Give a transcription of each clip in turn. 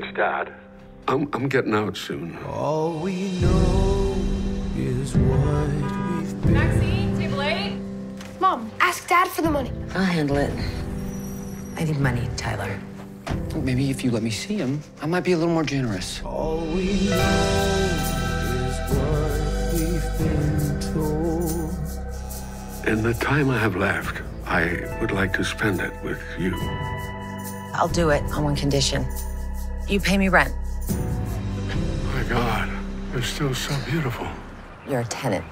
It's Dad. I'm, I'm getting out soon. All we know is what we've been. Maxine, table eight. Mom, ask Dad for the money. I'll handle it. I need money, Tyler. Maybe if you let me see him, I might be a little more generous. All we know is what we've been told. In the time I have left, I would like to spend it with you. I'll do it on one condition. You pay me rent. My God, you're still so beautiful. You're a tenant.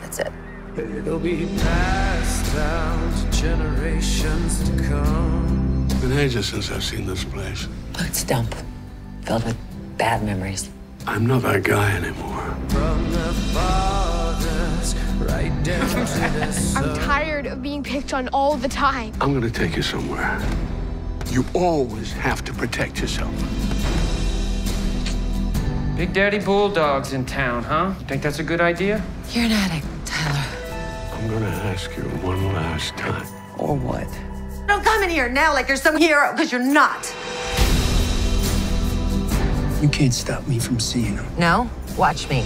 That's it. It'll be passed down to generations to come. It's been ages since I've seen this place. Look, it's a dump. Filled with bad memories. I'm not that guy anymore. From the fathers right down to the I'm tired of being picked on all the time. I'm gonna take you somewhere. You always have to protect yourself. Big Daddy Bulldog's in town, huh? Think that's a good idea? You're an addict, Tyler. I'm gonna ask you one last time. Or what? Don't come in here now like you're some hero, because you're not. You can't stop me from seeing him. No? Watch me.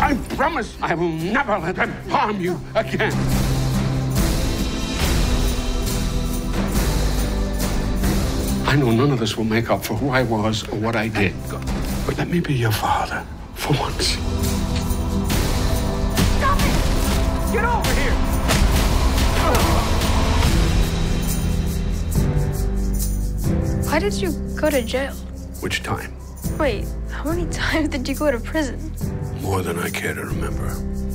I promise I will never let them harm you again. I know none of this will make up for who I was or what I did. But let me be your father for once. Stop it! Get over here! Why did you go to jail? Which time? Wait, how many times did you go to prison? More than I care to remember.